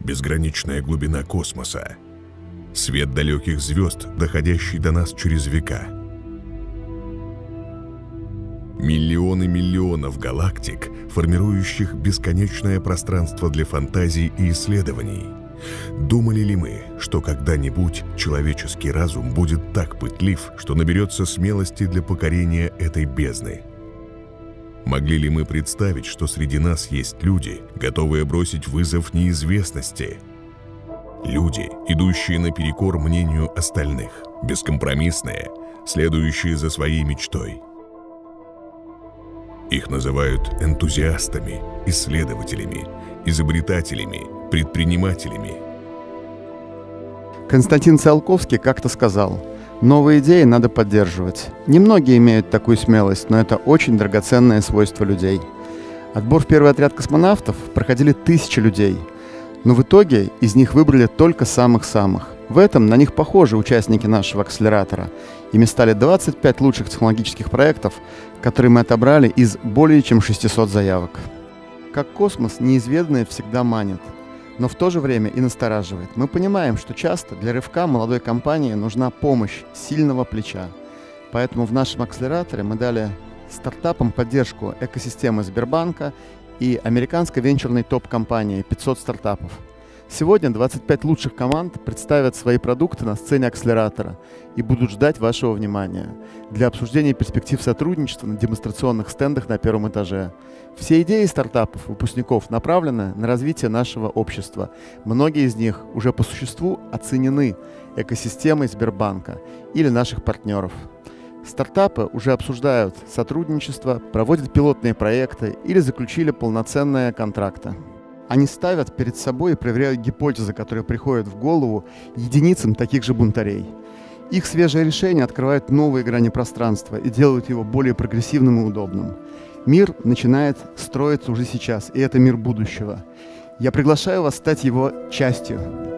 безграничная глубина космоса, свет далеких звезд, доходящий до нас через века. Миллионы миллионов галактик, формирующих бесконечное пространство для фантазий и исследований. Думали ли мы, что когда-нибудь человеческий разум будет так пытлив, что наберется смелости для покорения этой бездны? Могли ли мы представить, что среди нас есть люди, готовые бросить вызов неизвестности? Люди, идущие наперекор мнению остальных, бескомпромиссные, следующие за своей мечтой. Их называют энтузиастами, исследователями, изобретателями, предпринимателями. Константин Циолковский как-то сказал, новые идеи надо поддерживать. Немногие имеют такую смелость, но это очень драгоценное свойство людей. Отбор в первый отряд космонавтов проходили тысячи людей, но в итоге из них выбрали только самых-самых. В этом на них похожи участники нашего акселератора. Ими стали 25 лучших технологических проектов, которые мы отобрали из более чем 600 заявок. Как космос, неизведанное всегда манит – но в то же время и настораживает. Мы понимаем, что часто для рывка молодой компании нужна помощь сильного плеча. Поэтому в нашем акселераторе мы дали стартапам поддержку экосистемы Сбербанка и американской венчурной топ-компании 500 стартапов – Сегодня 25 лучших команд представят свои продукты на сцене акселератора и будут ждать вашего внимания для обсуждения перспектив сотрудничества на демонстрационных стендах на первом этаже. Все идеи стартапов, выпускников направлены на развитие нашего общества. Многие из них уже по существу оценены экосистемой Сбербанка или наших партнеров. Стартапы уже обсуждают сотрудничество, проводят пилотные проекты или заключили полноценные контракты. Они ставят перед собой и проверяют гипотезы, которые приходят в голову единицам таких же бунтарей. Их свежие решения открывают новые грани пространства и делают его более прогрессивным и удобным. Мир начинает строиться уже сейчас, и это мир будущего. Я приглашаю вас стать его частью.